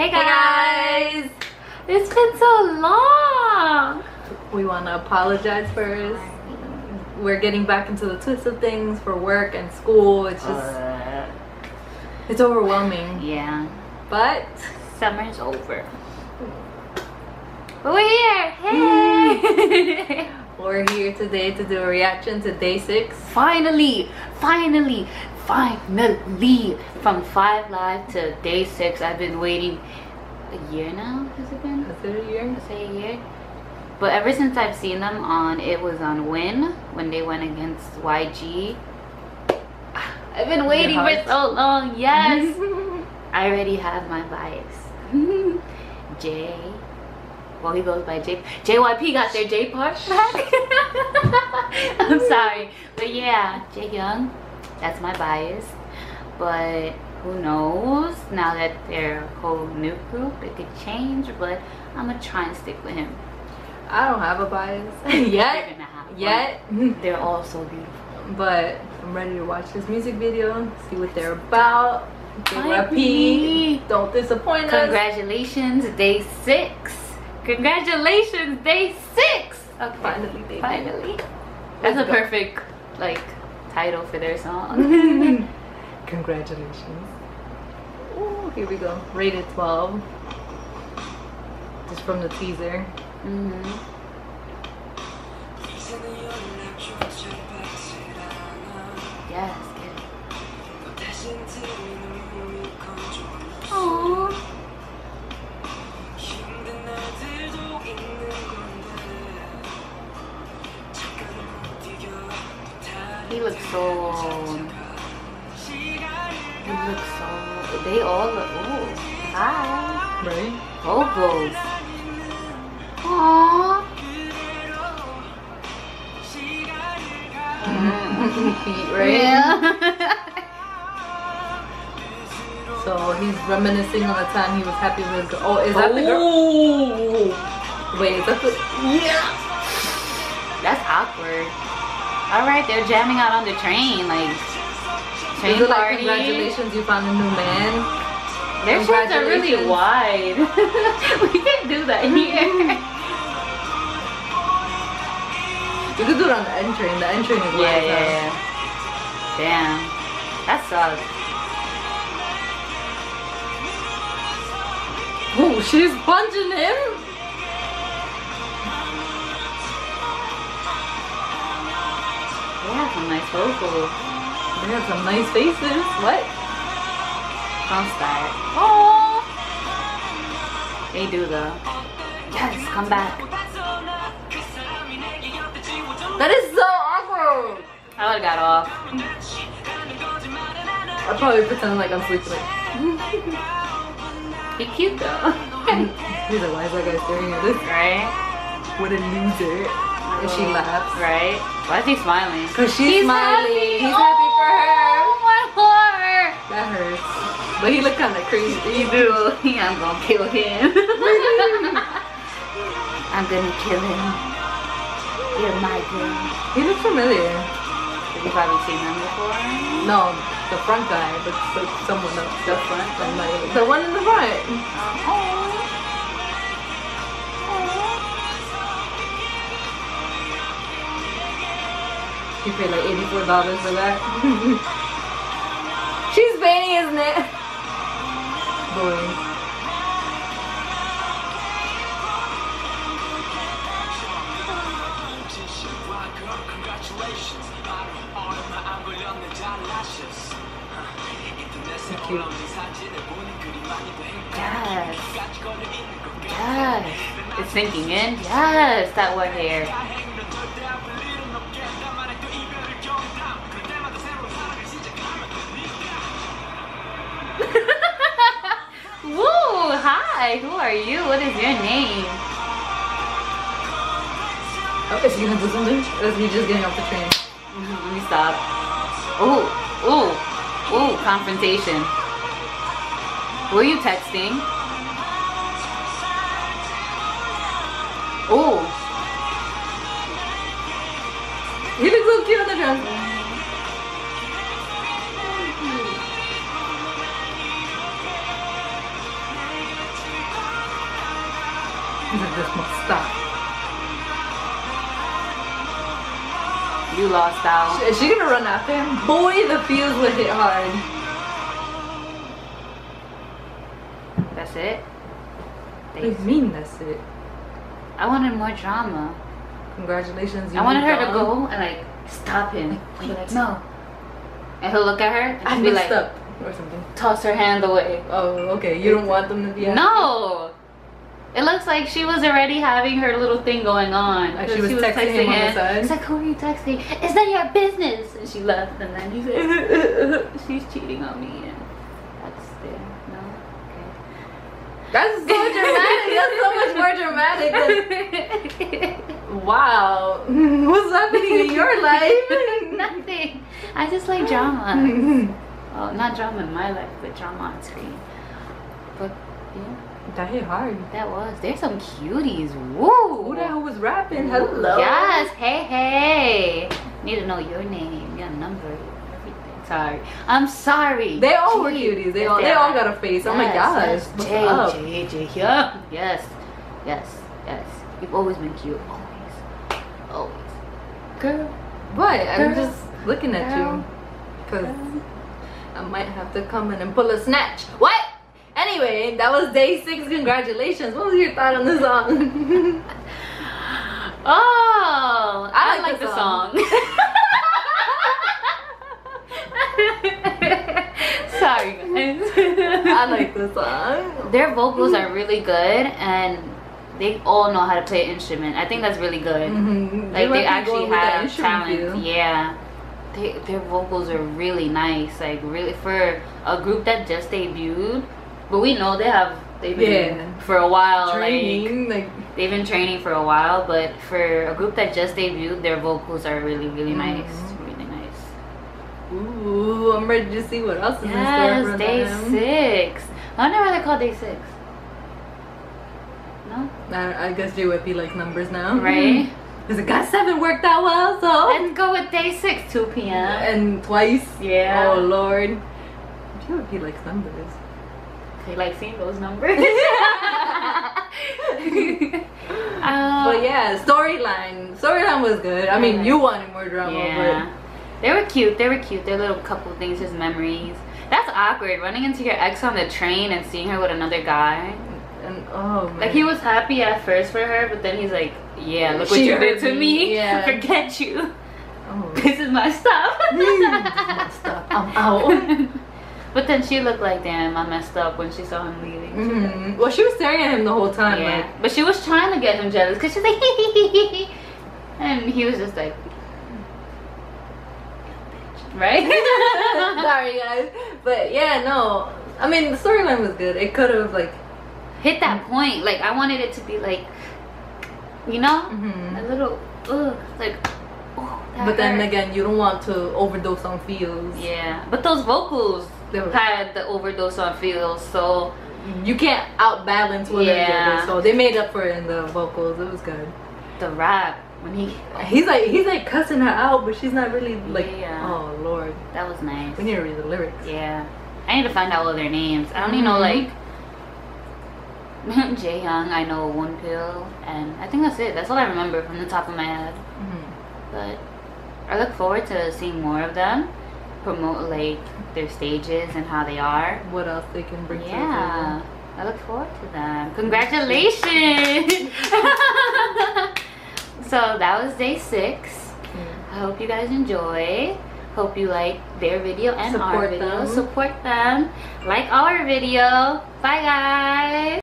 Hey guys! It's been so long! We want to apologize first. We're getting back into the twist of things for work and school. It's just, Uh, it's overwhelming. yeah, But summer's over. But we're here! Hey! we're here today to do a reaction to day six. finally! Finally! Finally! From 5 Live to day 6, I've been waiting a year now, has it been? Is it a year? say a year. But ever since I've seen them on, it was on Win when they went against YG. I've been waiting for so long. Yes, I already have my bias. J. Well, he goes by J. JYP got their J part back. I'm sorry, but yeah, J Young. That's my bias. But who knows? Now that they're a whole new group, it could change. But I'm gonna try and stick with him. I don't have a bias yet. gonna have one. Yet. They're all so beautiful. But I'm ready to watch this music video, see what they're about. Don't disappoint us. Congratulations, day six. Congratulations, day six. Okay. Finally, Finally. That's Let's a go. perfect like title for their song. Congratulations. Ooh, here we go. Rated 12. Just from the teaser. hmm Yes, good. So. He looks so. They all look. Ooh. Hi. Right? Vocals. Aww. Right? Yeah. So he's reminiscing on the time he was happy with his girl. Oh, is that the girl? Wait, is that the. Yeah. That's awkward. All right, they're jamming out on the train, like train Is it like, party. congratulations, you found a new man? Their shirts are really wide. we can't do that here. You could do it on the end train. The end train is yeah, wide. yeah, huh? yeah. Damn, that sucks. Oh, she's punching him. Nice vocals. They have some nice faces. What? Don't start. Oh. They do though. Yes, come back. That is so awkward. I would've got off. I probably pretend like I'm sleeping. Like, He cute though. he's like, why is that guy staring at this? right? What a loser. And she laughs. Right? Why is he smiling? Cause she's smiling. He's happy for her. Oh my heart. That hurts. But he looked kind of crazy. You do. I'm gonna kill him. I'm gonna kill him. You're my girl. He looks familiar. Have you probably seen him before? No, the front guy, but someone else. The front the one in the front. Oh. He paid like eighty-four dollars for that. She's Fanny, isn't it? Boy. Yes. Yes. It's sinking in. Yes, that wet hair. Are you? What is your name? Oh, is he gonna do something? Or is he just getting off the train? Mhm, Let me stop. Ooh, ooh, ooh, confrontation. Were you texting? Ooh, He looks so cute on the dress. This must stop. You lost out. Is she gonna run after him? Boy, the fuse would hit hard. That's it. What do you mean that's it? I wanted more drama. Congratulations. you I wanted her to go and like stop him. Be like, no. And he'll look at her and I be like, up or something. toss her hand away. Oh, okay. You don't want them to be happy? No. It looks like she was already having her little thing going on. Like she 'Cause was texting him on the side? It's like, who are you texting? Is that your business? And she left, and then he said, she's cheating on me. And that's there. No? Okay. That's so dramatic. That's so much more dramatic. Than, wow. What's happening in your life? Nothing. I just like drama. well, not drama in my life, but drama on screen. But. That hit hard. That was. There's some cuties. Woo! Who the hell was rapping? Hello. Yes. Hey, hey. Need to know your name, your number, everything. Sorry. I'm sorry. They all were cuties. They Yes, all they all got a face. Oh my gosh. yes. Jay, up? Jay, Jay, yeah. Yes. Yes. Yes. You've always been cute. Always. Always. Girl. What? I'm just looking at Girl. you. Cause I might have to come in and pull a snatch. What? Anyway, that was day six. Congratulations. What was your thought on the song? Oh, I, I like, the the song. Sorry, guys. I like the song. Their vocals are really good, and they all know how to play an instrument. I think that's really good. Mhm. Like might they actually going with that have talent. Yeah, they, their vocals are really nice. Like really for a group that just debuted, but we know they have they've been Yeah. for a while. Training, like they've been training for a while, but for a group that just debuted, their vocals are really really nice. Mhm. Really nice. ooh, I'm ready to see what else is in store Yes, for day them. six. I wonder why they're called day six. No, I, I guess JYP like numbers now. right? Because it GOT7 worked out well, so. Let's go with day six, 2PM And twice. Yeah. Oh lord. JYP likes numbers. They like seeing those numbers. Um, but yeah, storyline. Storyline was good. I mean, you wanted more drama, yeah. They were cute. They were cute. Their little couple things, just memories. That's awkward. Running into your ex on the train and seeing her with another guy. and oh man. Like he was happy at first for her, but then he's like, "Yeah, look what She you did to me, me. yeah. Forget you. Oh. This is my stuff." Stop. I'm out. But then she looked like, "Damn, I messed up" when she saw him leaving. She was like. Well, she was staring at him the whole time. Yeah, Like, but she was trying to get him jealous because she's like, and he was just like, right? sorry guys, but yeah, no. I mean, the storyline was good. It could have like. Hit that point. Like I wanted it to be like, you know, mhm. a little, ugh, like, oh, But then again, you don't want to overdose on feels. yeah. But those vocals They had the overdose on feels, so You can't outbalance one Yeah. so they made up for it in the vocals. It was good. the rap when he, He's like he's like cussing her out, but she's not really like. Yeah. Oh lord, that was nice. we need to read the lyrics. Yeah. I need to find out all their names. I only know Mhm. like Young. I know Wonpil, and I think that's it. That's all I remember from the top of my head. Mhm. But I look forward to seeing more of them promote like their stages and how they are. What else they can bring? Yeah. I look forward to them. Congratulations! so that was day six. The table. I hope you guys enjoy. Hope you like their video and our Support video. them. Support them. Like our video. Bye guys.